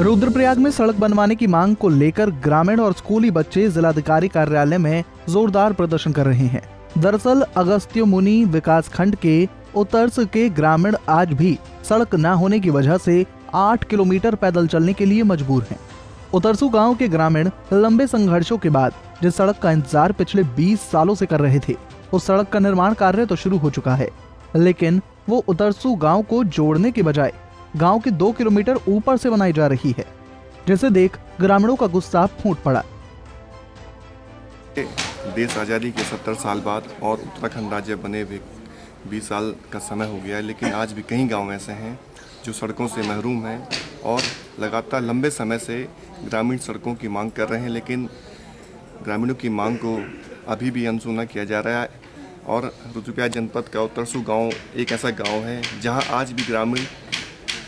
रुद्रप्रयाग में सड़क बनवाने की मांग को लेकर ग्रामीण और स्कूली बच्चे जिलाधिकारी कार्यालय में जोरदार प्रदर्शन कर रहे हैं दरअसल, अगस्त्य मुनि विकास खंड के उत्तर्स के ग्रामीण आज भी सड़क न होने की वजह से 8 किलोमीटर पैदल चलने के लिए मजबूर हैं। उतरसू गाँव के ग्रामीण लंबे संघर्षों के बाद जिस सड़क का इंतज़ार पिछले 20 सालों से कर रहे थे, उस सड़क का निर्माण कार्य तो शुरू हो चुका है लेकिन वो उतरसू गाँव को जोड़ने के बजाय गाँव के दो किलोमीटर ऊपर से बनाई जा रही है, जिसे देख ग्रामीणों का गुस्सा फूट पड़ा। देश आज़ादी के सत्तर साल बाद और उत्तराखंड राज्य बने हुए बीस साल का समय हो गया है, लेकिन आज भी कई गाँव ऐसे हैं जो सड़कों से महरूम हैं और लगातार लंबे समय से ग्रामीण सड़कों की मांग कर रहे हैं, लेकिन ग्रामीणों की मांग को अभी भी अनसुना किया जा रहा है। और रुद्रप्रयाग जनपद का उत्तरसू गाँव एक ऐसा गाँव है, जहाँ आज भी ग्रामीण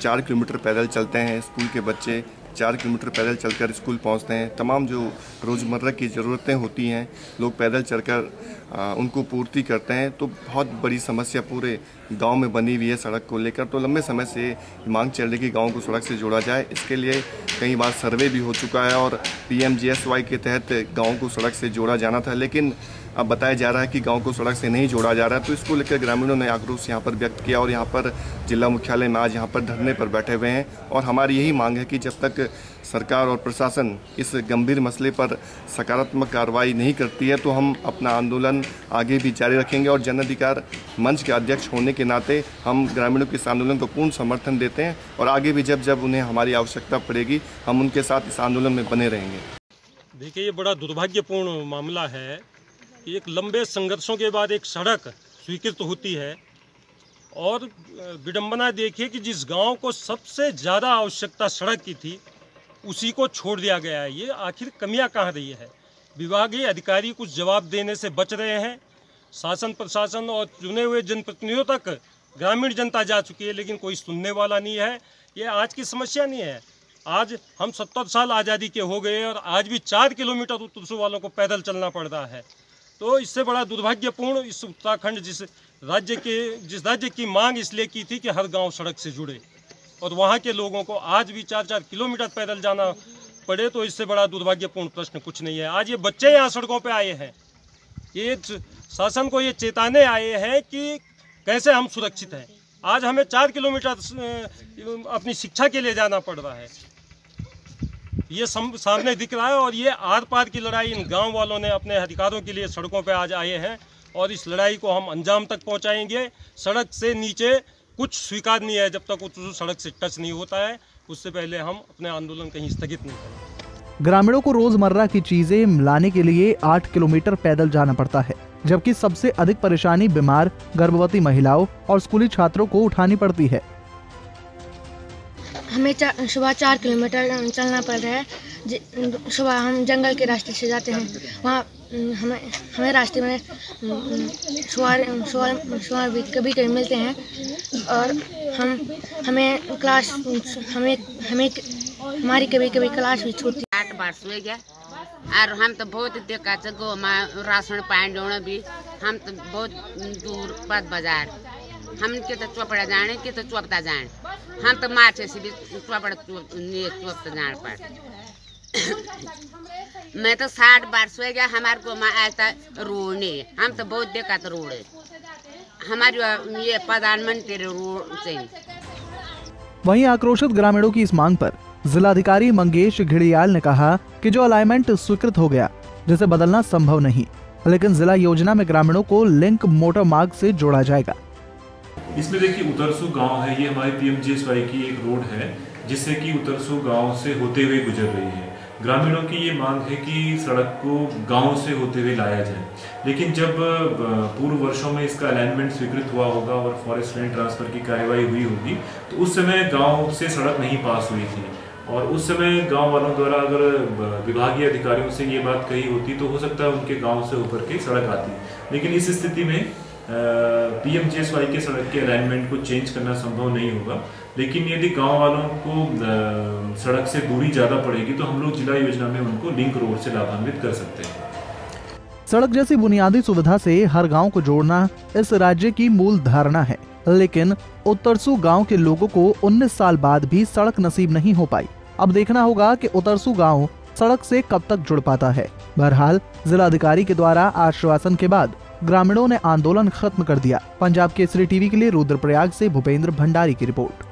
चार किलोमीटर पैदल चलते हैं स्कूल के बच्चे, चार किलोमीटर पैदल चलकर स्कूल पहुँचते हैं। तमाम जो रोज़मर्रा की ज़रूरतें होती हैं, लोग पैदल चलकर उनको पूर्ति करते हैं। तो बहुत बड़ी समस्या पूरे गाँव में बनी हुई है सड़क को लेकर। तो लंबे समय से मांग चल रही कि गाँव को सड़क से जोड़ा जाए। इसके लिए कई बार सर्वे भी हो चुका है और पीएमजीएसवाई के तहत गाँव को सड़क से जोड़ा जाना था। लेकिन अब बताया जा रहा है कि गाँव को सड़क से नहीं जोड़ा जा रहा है तो इसको लेकर ग्रामीणों ने आक्रोश यहाँ पर व्यक्त किया और यहाँ पर जिला मुख्यालय में आज यहाँ पर धरने पर बैठे हुए हैं। और हमारी यही मांग है कि जब तक सरकार और प्रशासन इस गंभीर मसले पर सकारात्मक कार्रवाई नहीं करती है तो हम अपना आंदोलन आगे भी जारी रखेंगे और जन अधिकार मंच के अध्यक्ष होने के नाते हम ग्रामीणों के इस आंदोलन को पूर्ण समर्थन देते हैं और आगे भी जब जब उन्हें हमारी आवश्यकता पड़ेगी, हम उनके साथ इस आंदोलन में बने रहेंगे। देखिए, ये बड़ा दुर्भाग्यपूर्ण मामला है एक लंबे संघर्षों के बाद एक सड़क स्वीकृत होती है। और विडंबना देखिए कि जिस गाँव को सबसे ज़्यादा आवश्यकता सड़क की थी, उसी को छोड़ दिया गया है। ये आखिर कमियाँ कहाँ रही है? विभागीय अधिकारी कुछ जवाब देने से बच रहे हैं। शासन प्रशासन और चुने हुए जनप्रतिनिधियों तक ग्रामीण जनता जा चुकी है, लेकिन कोई सुनने वाला नहीं है। ये आज की समस्या नहीं है। आज हम सत्तर साल आज़ादी के हो गए और आज भी चार किलोमीटर उत्तर वालों को पैदल चलना पड़ रहा है। तो इससे बड़ा दुर्भाग्यपूर्ण इस उत्तराखंड जिस राज्य के, जिस राज्य की मांग इसलिए की थी कि हर गाँव सड़क से जुड़े और वहाँ के लोगों को आज भी चार चार किलोमीटर पैदल जाना पड़े तो इससे बड़ा दुर्भाग्यपूर्ण प्रश्न कुछ नहीं है। आज ये बच्चे यहाँ सड़कों पर आए हैं। ये शासन को ये चेताने आए हैं कि कैसे हम सुरक्षित हैं। आज हमें चार किलोमीटर अपनी शिक्षा के लिए जाना पड़ रहा है। ये सामने दिख रहा है और ये आर पार की लड़ाई इन गाँव वालों ने अपने अधिकारों के लिए सड़कों पर आज आए हैं और इस लड़ाई को हम अंजाम तक पहुंचाएँगे। सड़क से नीचे कुछ स्वीकार नहीं है जब तक उस सड़क से टच नहीं होता है। उससे पहले हम अपने आंदोलन कहीं स्थगित नहीं करेंगे। ग्रामीणों को रोज़मर्रा की चीज़ें लाने के लिए आठ किलोमीटर पैदल जाना पड़ता है, जबकि सबसे अधिक परेशानी बीमार, गर्भवती महिलाओं और स्कूली छात्रों को उठानी पड़ती है। हमें चा, सुबह चार किलोमीटर चलना पड़ रहा है। सुबह हम जंगल के रास्ते से जाते हैं। वहाँ हमें हमें रास्ते में सवार सवार सवार भी कभी कभी मिलते हैं। और हम हमें क्लास हमें हमें हमारी कभी कभी क्लास भी छूटती आठ बार सो गया। और हम तो बहुत दिक्कत गो राशन पानी भी। हम तो बहुत दूर पद बाज़ार। हम के तो चौपड़ा जाने के तो चौपता जाने। हम तो माचे से भी चौपड़ा चौपता जान पर। मैं तो साठ बार सो गया, हमारे को आता रोड नहीं हम तो बहुत देखा तो रोड है। हमारी ये प्रधानमंत्री रोड से। वहीं आक्रोशित ग्रामीणों की इस मांग पर जिलाधिकारी मंगेश घिड़ियाल ने कहा कि जो अलाइनमेंट स्वीकृत हो गया, जिसे बदलना संभव नहीं, लेकिन जिला योजना में ग्रामीणों को लिंक मोटर मार्ग से जोड़ा जाएगा। इसमें देखिए उतरसू गाँव है, ये हमारी पीएमजीएसवाई की एक रोड है, जिससे कि उतरसू गाँव से होते हुए गुजर रही है। ग्रामीणों की ये मांग है कि सड़क को गाँव से होते हुए लाया जाए। लेकिन जब पूर्व वर्षों में इसका अलाइनमेंट स्वीकृत हुआ होगा और फॉरेस्ट लैंड ट्रांसफ़र की कार्यवाही हुई होगी तो उस समय गाँव से सड़क नहीं पास हुई थी। और उस समय गाँव वालों द्वारा अगर विभागीय अधिकारियों से ये बात कही होती तो हो सकता है उनके गाँव से होकर के सड़क आती। लेकिन इस स्थिति में पीएमजीएसवाई के सड़क के अलाइनमेंट को चेंज करना संभव नहीं होगा। लेकिन यदि गाँव वालों को सड़क से दूरी ज़्यादा पड़ेगी तो हम लोग जिला योजना में उनको लिंक रोड से लाभान्वित कर सकते हैं। सड़क जैसी बुनियादी सुविधा से हर गाँव को जोड़ना इस राज्य की मूल धारणा है। लेकिन उत्तरसू गाँव के लोगों को 19 साल बाद भी सड़क नसीब नहीं हो पाई। अब देखना होगा कि उत्तरसू गाँव सड़क से कब तक जुड़ पाता है। बहरहाल, जिलाधिकारी के द्वारा आश्वासन के बाद ग्रामीणों ने आंदोलन खत्म कर दिया। पंजाब केसरी टीवी के लिए रुद्रप्रयाग से भूपेंद्र भंडारी की रिपोर्ट।